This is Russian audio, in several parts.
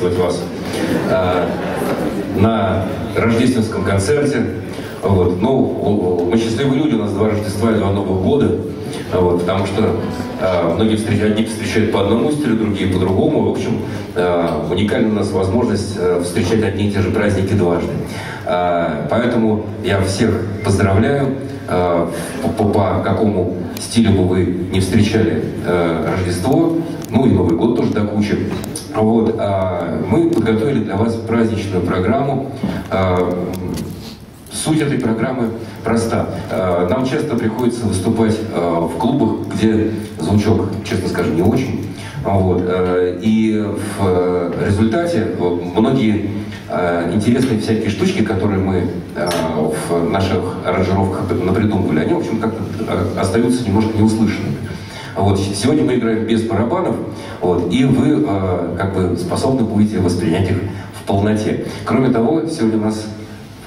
приветствовать вас э, на рождественском концерте. Вот. Ну, мы счастливые люди, у нас два Рождества и два Новых года. Вот, потому что э, многие встречают, одни встречают по одному стилю, другие по другому. В общем, э, уникальна у нас возможность э, встречать одни и те же праздники дважды. Э, поэтому я всех поздравляю э, по, по какому стилю бы вы не встречали э, Рождество, ну и Новый год тоже до кучи. Вот, э, мы подготовили для вас праздничную программу. Э, Суть этой программы проста. Э, нам часто приходится выступать в клубах, где звучок, честно скажем, не очень. Вот. И в результате многие интересные всякие штучки, которые мы в наших аранжировках напридумывали, они, в общем, как-то остаются немножко неуслышанными. Вот. Сегодня мы играем без барабанов, вот, и вы как бы способны будете воспринять их в полноте. Кроме того, сегодня у нас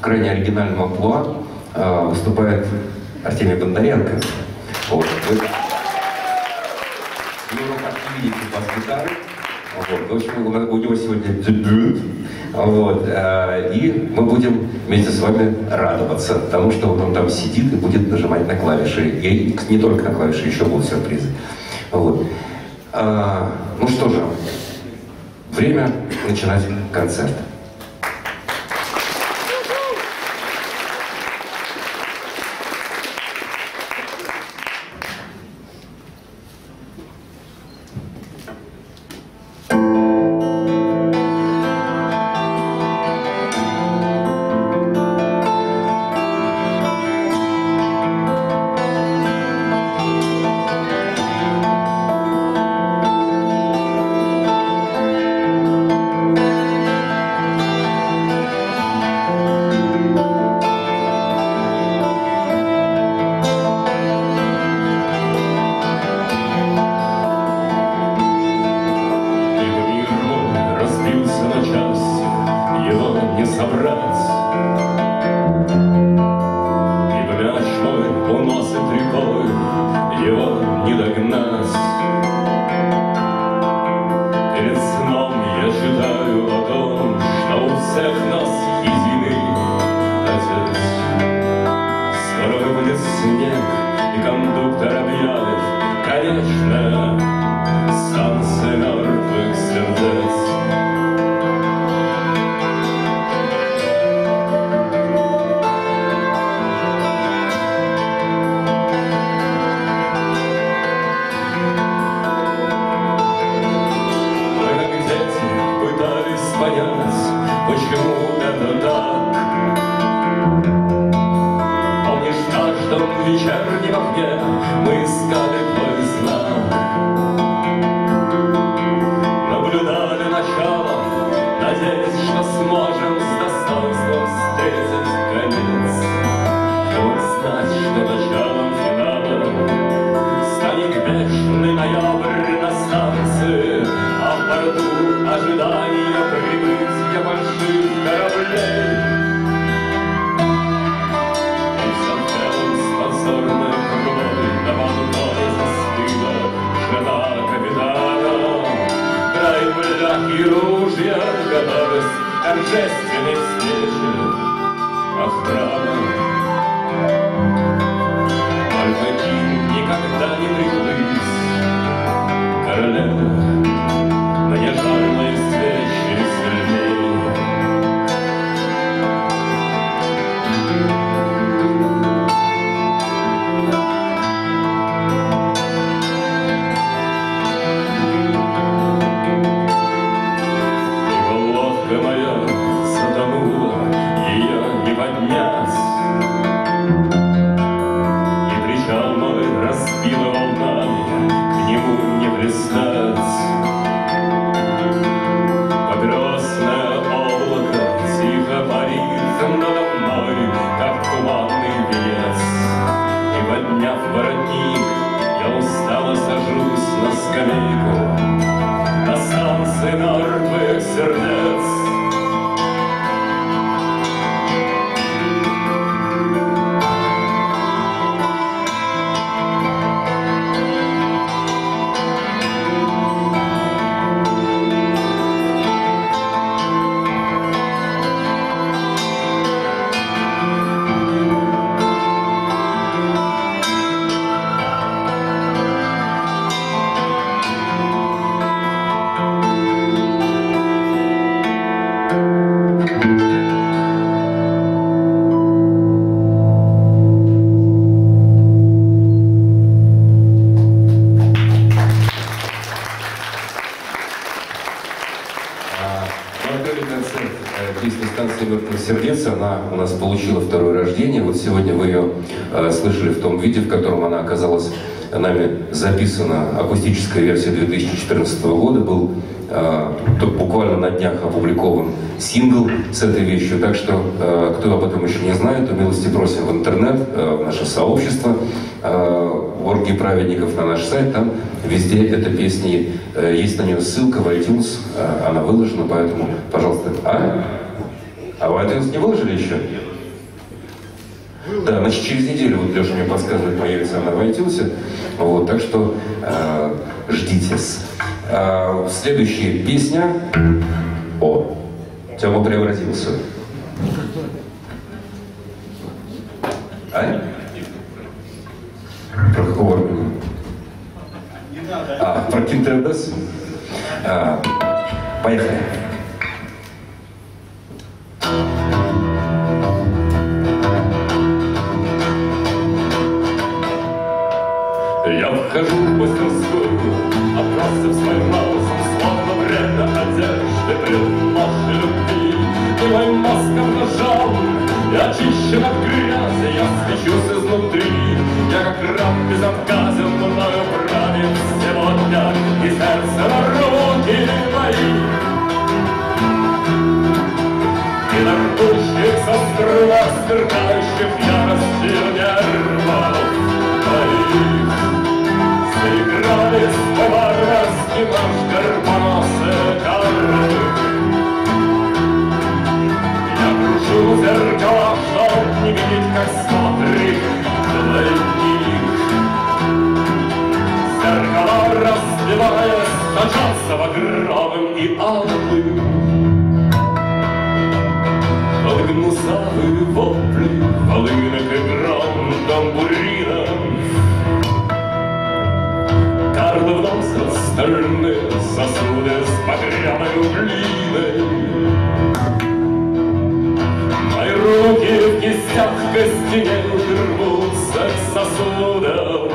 крайне оригинальном амплуа э, выступает Артемий Бондаренко. Вот. Вы... Вот. В общем, у него сегодня дебют. Вот. Э, и мы будем вместе с вами радоваться тому, что вот он там сидит и будет нажимать на клавиши. И не только на клавиши, еще будут сюрпризы. Вот. А, ну что же, время начинать концерт. exist. Нами записана. Акустическая версия 2014 года был э, буквально на днях опубликован сингл с этой вещью. Так что, э, кто об этом еще не знает, то милости просим в интернет, э, в наше сообщество, э, орги праведников на наш сайт. Там везде эта песня, э, есть на нее ссылка в iTunes, э, она выложена, поэтому, пожалуйста. А? А в iTunes не выложили еще? Да, значит, через неделю, вот Леша мне подсказывает, появится она в iTunes. Вот, так что э, ждите. Э, следующая песня. О, Тёма превратился. Стальные сосуды с багряной глиной. Мои руки в кистях костенеют и рвутся к сосудам.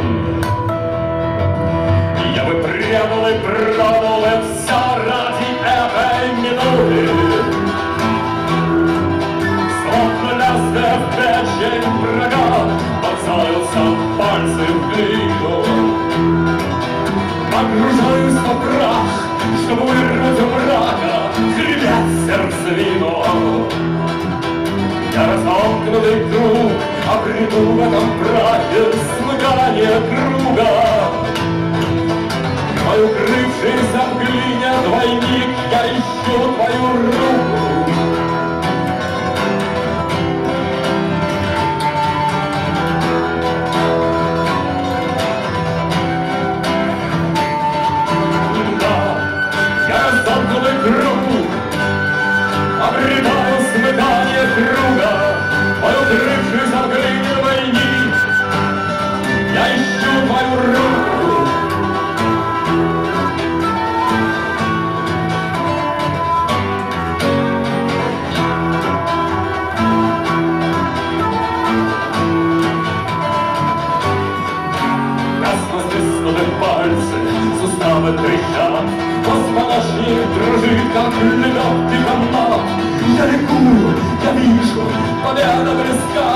Я бы предал и продал разомкнутый круг, обрету в этом прахе смыкание круга. Мой укрывшийся в глине двойник, я ищу твою руку. Как ледовый канат. Я ликую, я вижу, победа близка,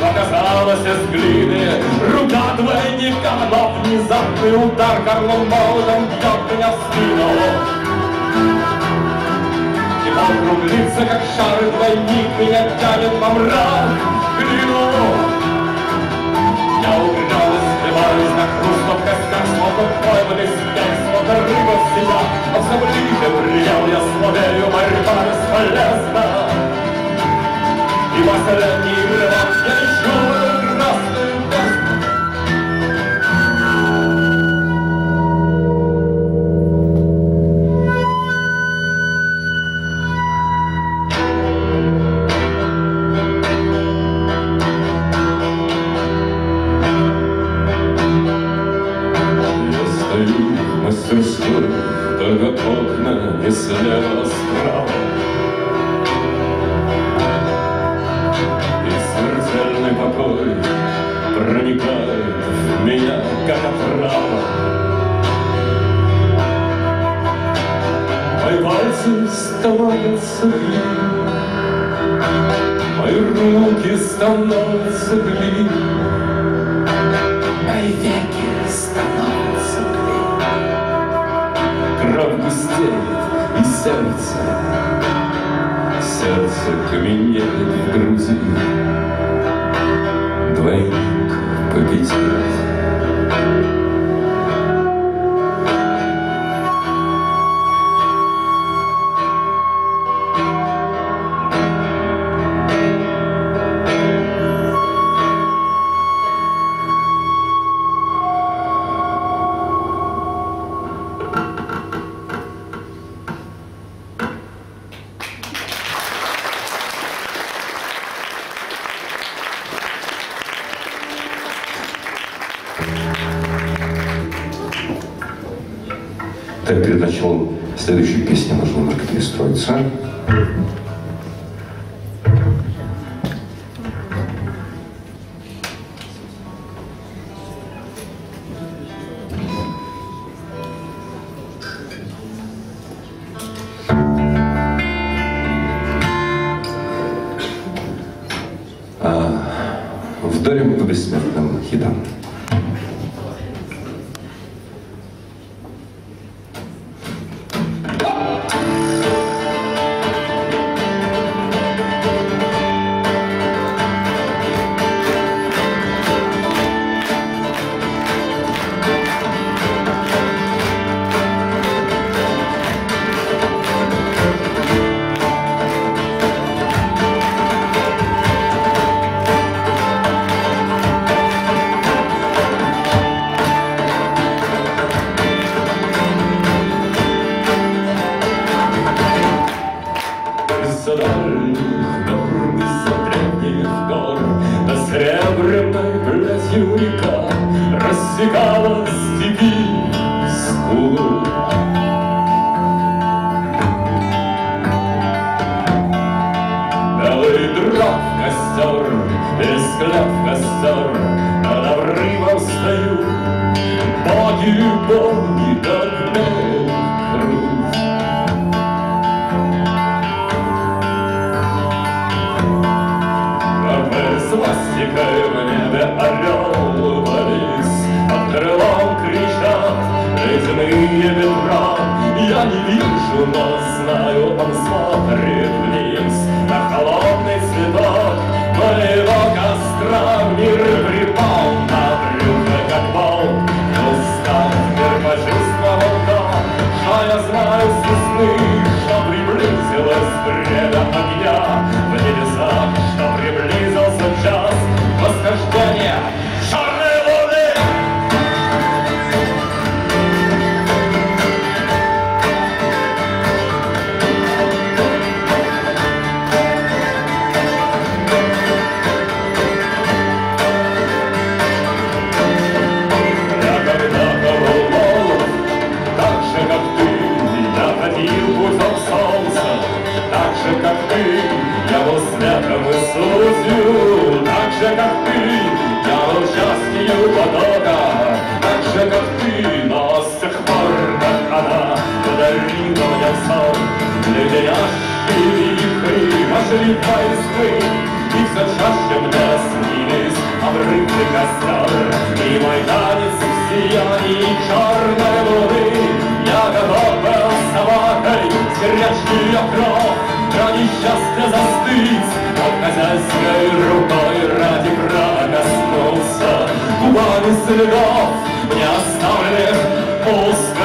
Показалась из глины рука двойника, Но внезапный удар горлом молотом бьет меня в спину. И вокруг лица, как шары двойник, Меня тянет во мрак, глину. Я угрюмялась, сбиваюсь на хруст в костях, Словно пойманный снег, словно рыба в себя. А все ближе приял я слабею, борьба бесполезна. И последний рывок я ищу для астрала И смертельный покой проникает меня, как отрава. Мои пальцы становятся глиной, Мои руки становятся глиной, Мои веки становятся глиной, Кровь густеет и сердце. Сердце каменеет в груди, двойник победит. взгляда огня В небе дверях Перелипы, вошли поисты И все чаще мне снились обрывки костер И мой танец в сиянии черной луны. Я готов был собакой терять ее кровь. Но несчастно застыть под хозяйской рукой Ради прага снулся губами следов Не оставленных пуст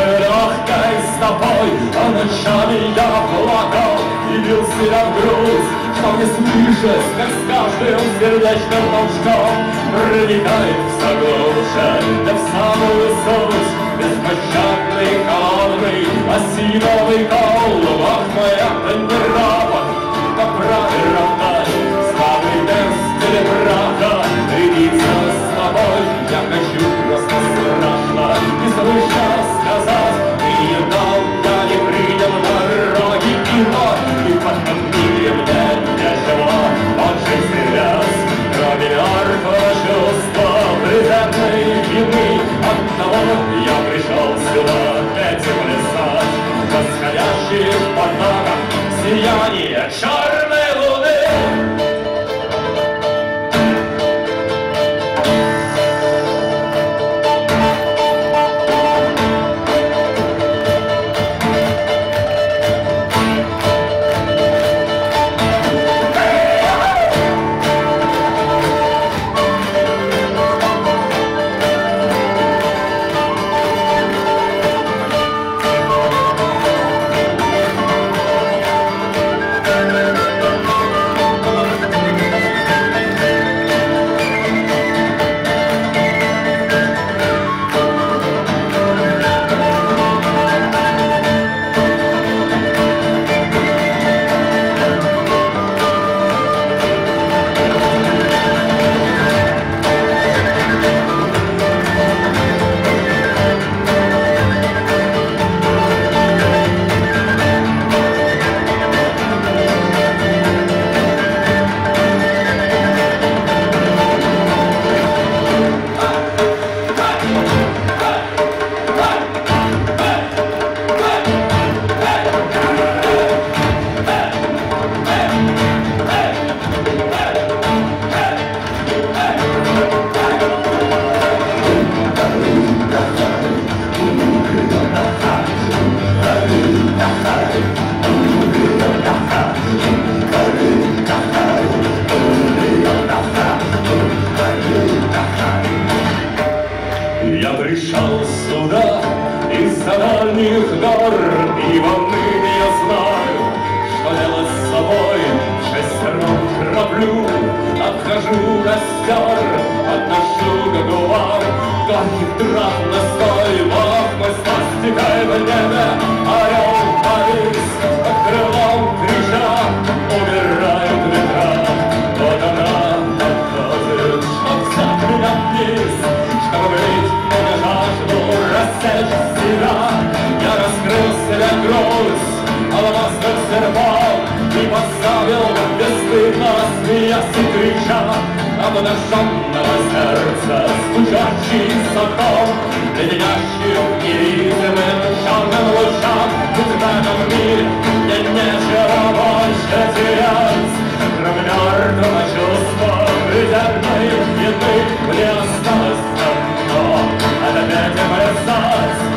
встречаясь с тобой, а ночами я плакал и бил себя в грудь, что мне слышишь, как с каждым сердечным толчком проникает все глубже, да в самую суть, беспощадный, холодный, осиновый кол. Hallelujah. Поставил бесстыдно смеясь и крича обнаженного сердца, стучащий соком, леденящим невидимым черным лучам. Тут в этом мире мне нечего больше терять, кроме мертвого чувства безерной вины. Мне осталось одно — это петь и плясать,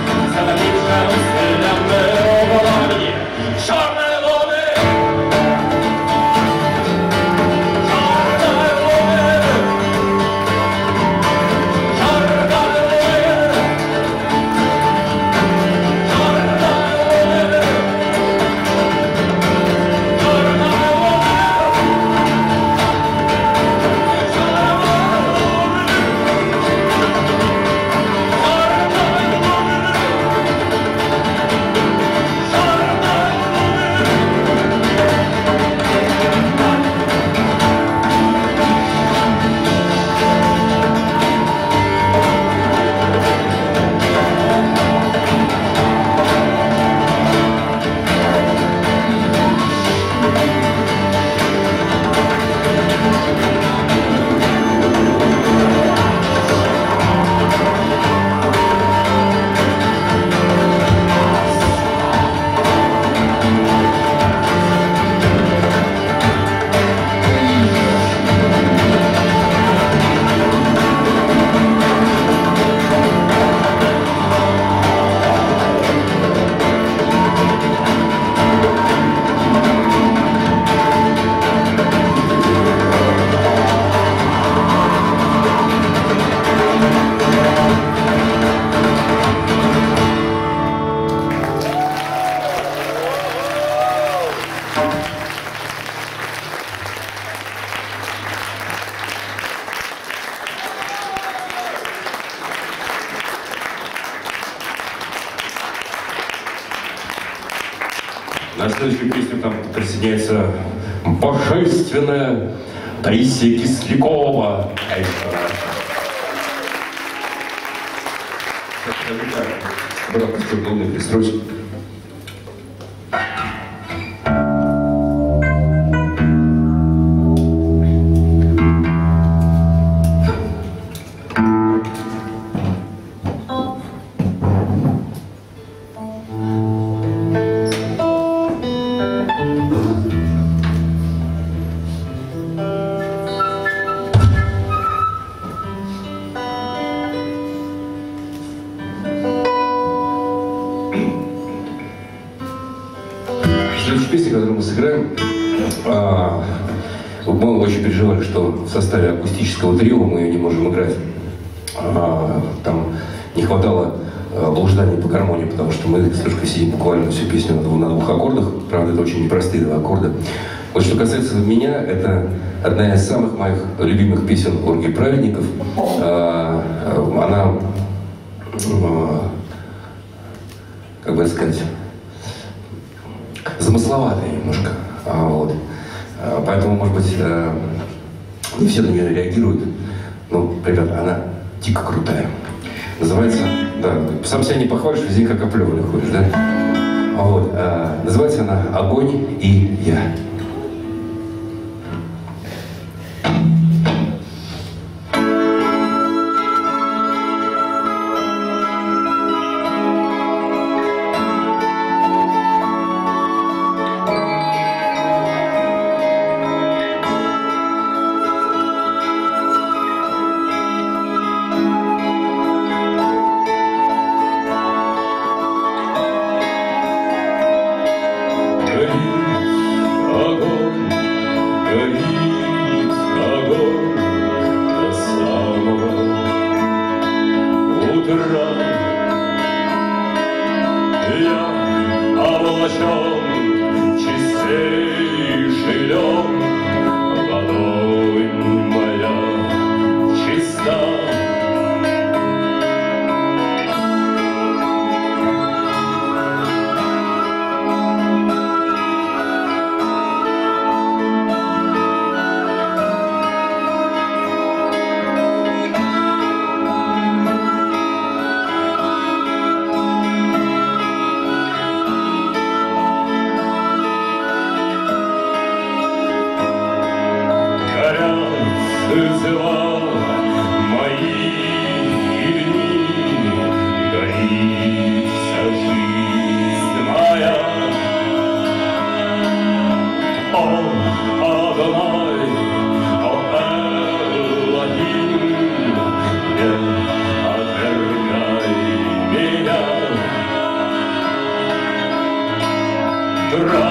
что в составе акустического трио мы ее не можем играть. А, там не хватало а, блужданий по гармонии, потому что мы с Лешкой сидим буквально всю песню на двух, на двух аккордах. Правда, это очень непростые два аккорда. Вот что касается меня, это одна из самых моих любимых песен Ольги Праведников. А, она, а, как бы сказать, замысловатая немножко. А, вот. Поэтому, может быть, э, не все на нее реагируют. Ну, ребята, она дико крутая. Называется, да, сам себя не похвалишь, везде как оплеванный ходишь, да? А Вот, э, называется она «Огонь и я».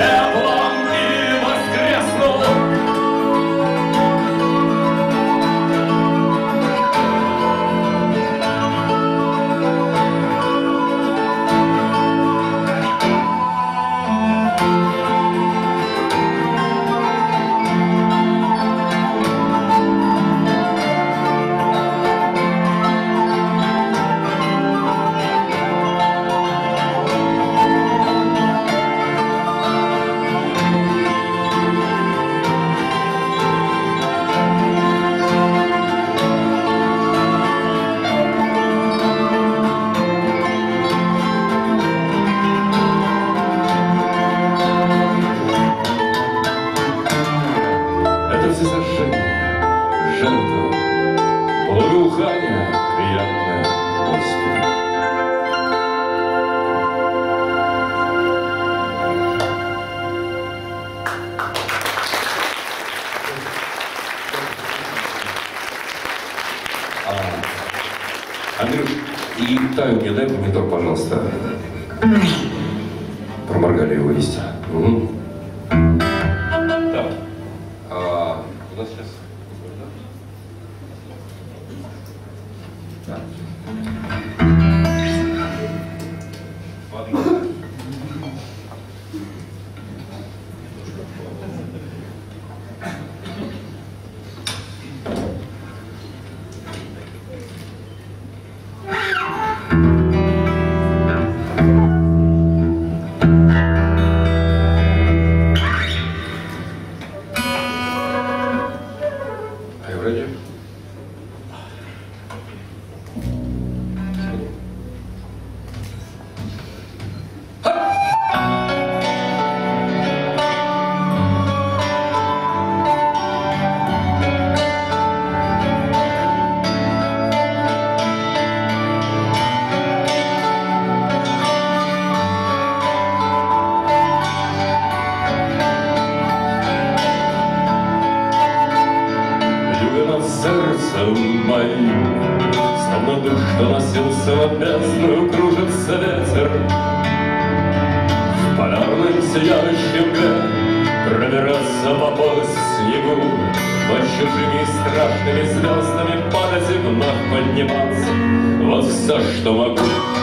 ever. Это все сожжение, жертва, благоухание приятное Господу. Андрюш, и Таю мне дай помидор, пожалуйста. Что носился в бездну, кружится ветер. В полярном сияющем мгле Пробираться по пояс снегу, Под чужими страшными звездами падать и вновь подниматься. Вот все, что могу.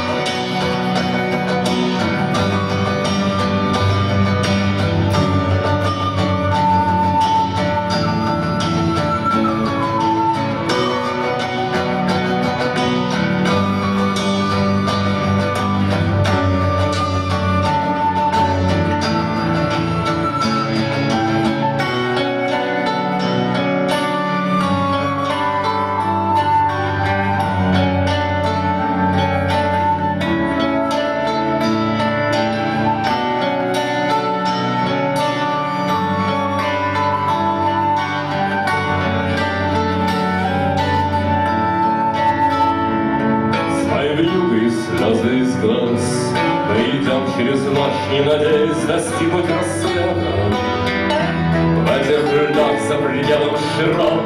наши роз,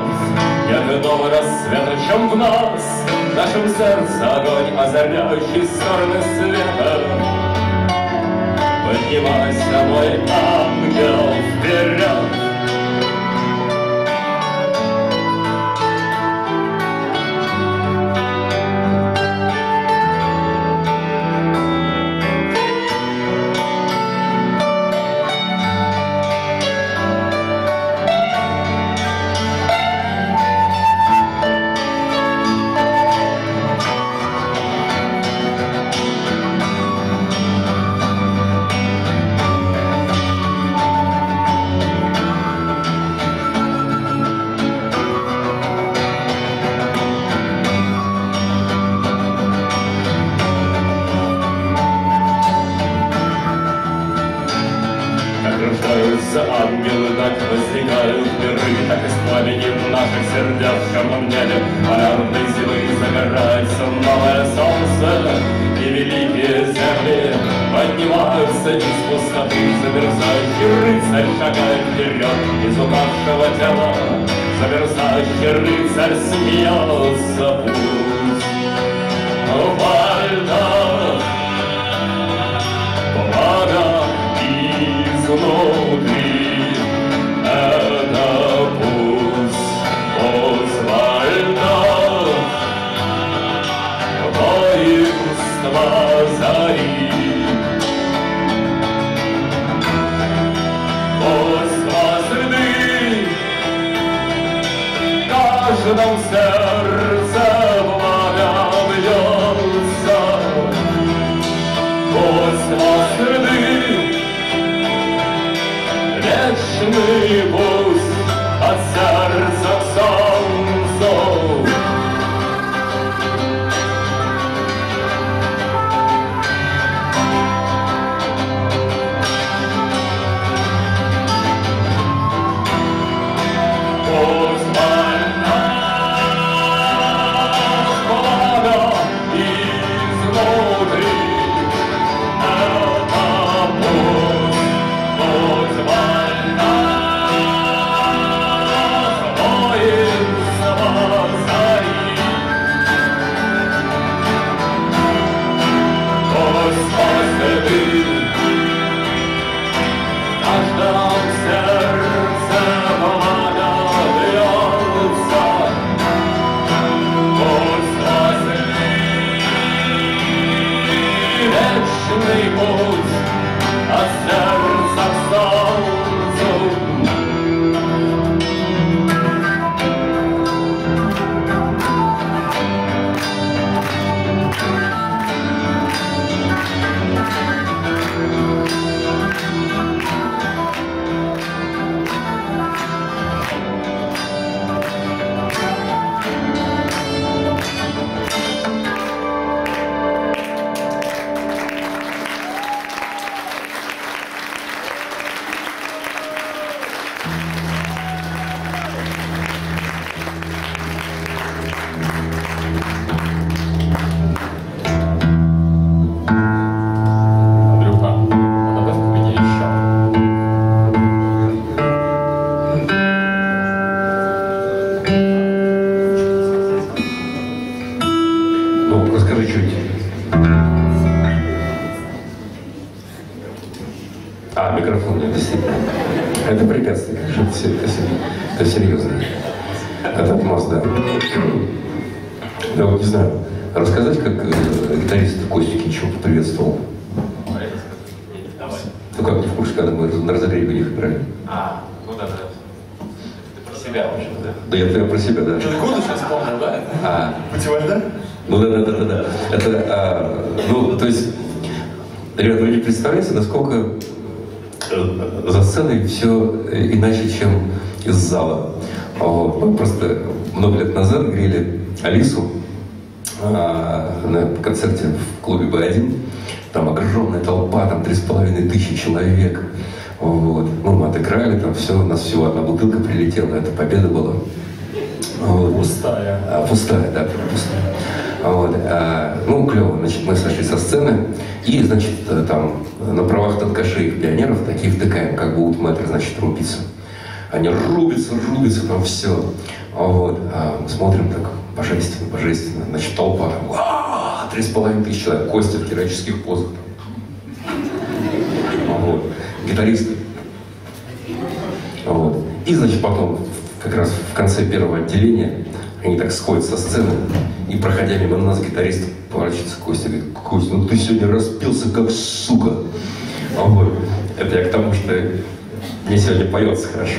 Ярко новый рассвет, о чем в нас, В нашем сердце огонь, озаряющий стороны света. Поднимайся, мой ангел, вперед! в Курске, когда мы на разогреве у них играли. А, ну да, да. Ты про себя, в общем, да? Да я, я про себя, да. Ты годы сейчас помнил, да? А. Путевая, да? Ну да, да, да, да, да. Это, а, ну, то есть, ребята, вы не представляете, насколько э, за сценой все э, иначе, чем из зала. А вот. Мы просто много лет назад грели Алису а, на концерте в клубе Б1 там огромная толпа, там три с половиной тысячи человек. Вот. Ну, мы отыграли, там все, у нас всего одна бутылка прилетела, это победа была. Вот. Пустая. А, пустая, да, пустая. Вот. А, ну, клево, значит, мы сошли со сцены, и, значит, э, там на правах танкашей пионеров таких втыкаем, как будут метр, значит, рубиться. Они рубятся, рубятся, там все. Вот. А мы смотрим так, божественно, божественно. Значит, толпа там, три с половиной тысячи человек, кости в героических позах. Вот. Гитаристы. Вот. И, значит, потом, как раз в конце первого отделения, они так сходят со сцены, и, проходя мимо нас, гитарист поворачивается к Косте говорит, Костя, ну ты сегодня распился, как сука. Вот. Это я к тому, что мне сегодня поется хорошо.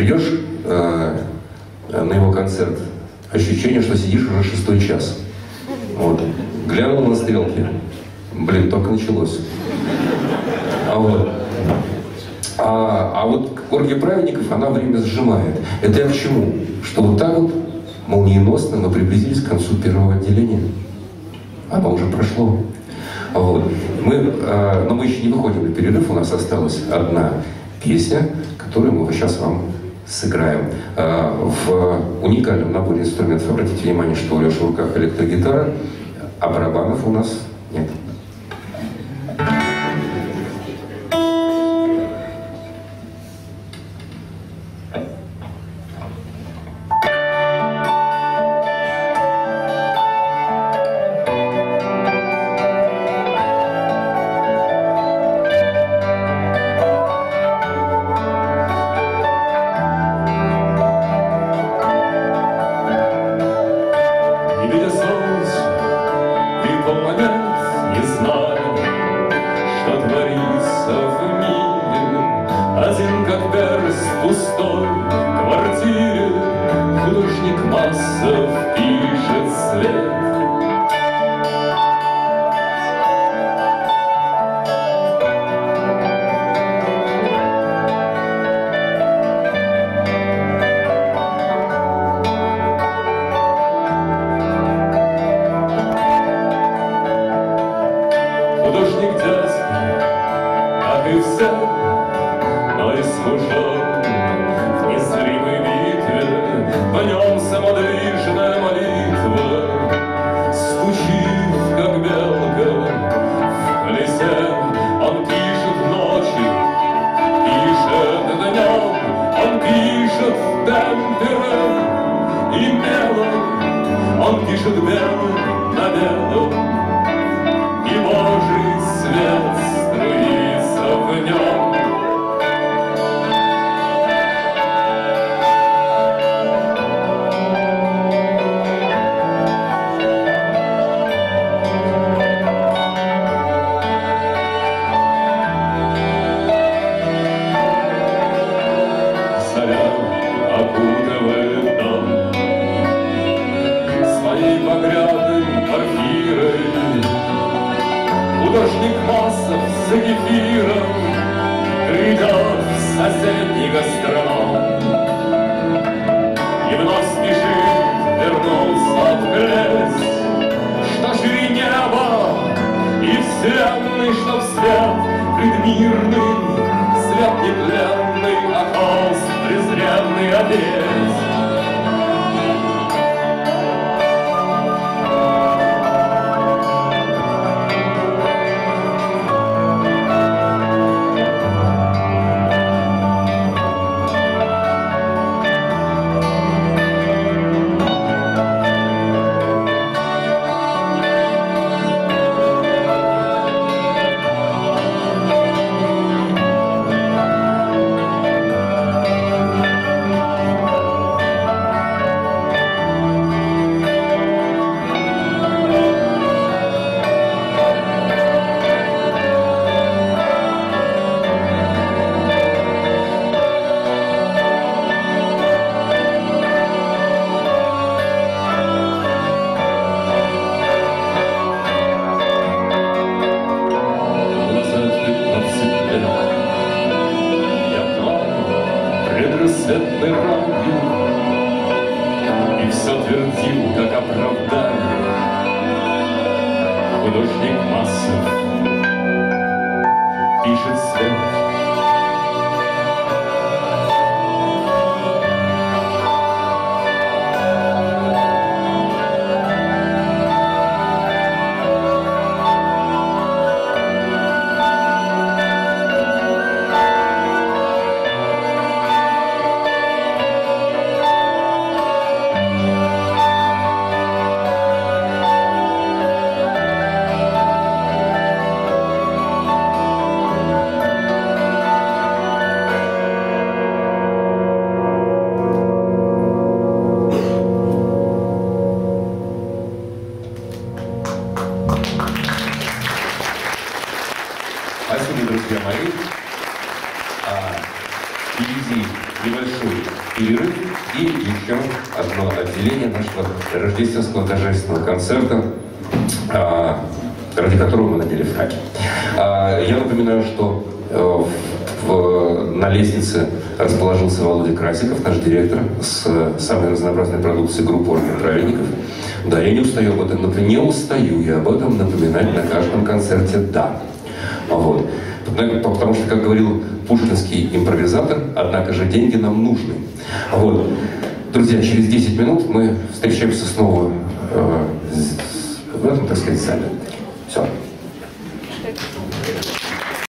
Придешь э, на его концерт, ощущение, что сидишь уже шестой час. Вот. Глянул на стрелки. Блин, только началось. А вот. А, а вот оргия праведников, она время сжимает. Это я к чему? Что вот так вот молниеносно мы приблизились к концу первого отделения. Оно уже прошло. Вот. Мы, э, но мы еще не выходим на перерыв, у нас осталась одна песня, которую мы сейчас вам сыграем. Э, в уникальном наборе инструментов, обратите внимание, что у Леши в руках электрогитара, а барабанов у нас нет. нужно взгляд предмирный, взгляд не плян. Красиков, наш директор, с самой разнообразной продукцией группы Орден Праведников. Да, я не устаю об этом, не устаю я об этом напоминать на каждом концерте «Да». Вот. Потому что, как говорил пушкинский импровизатор, однако же деньги нам нужны. Вот. Друзья, через 10 минут мы встречаемся снова э, в этом, так сказать. Все.